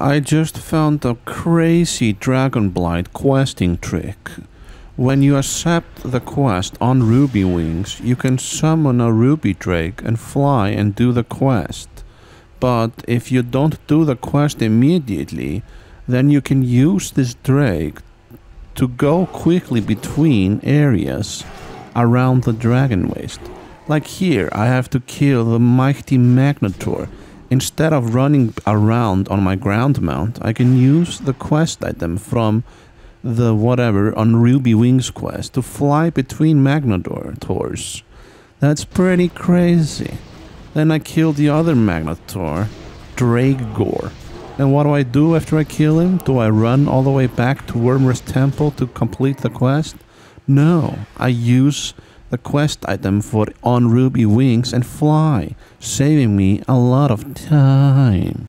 I just found a crazy Dragonblight questing trick. When you accept the quest on Ruby Wings, you can summon a Ruby Drake and fly and do the quest. But if you don't do the quest immediately, then you can use this Drake to go quickly between areas around the Dragon Waste. Like here, I have to kill the mighty Magnataur. Instead of running around on my ground mount, I can use the quest item from the whatever on Ruby Wings quest to fly between Magnataurs. That's pretty crazy. Then I kill the other Magnataur, Dragor. And what do I do after I kill him? Do I run all the way back to Wyrmrest Temple to complete the quest? No, I use the quest item for on Ruby Wings and fly, saving me a lot of time.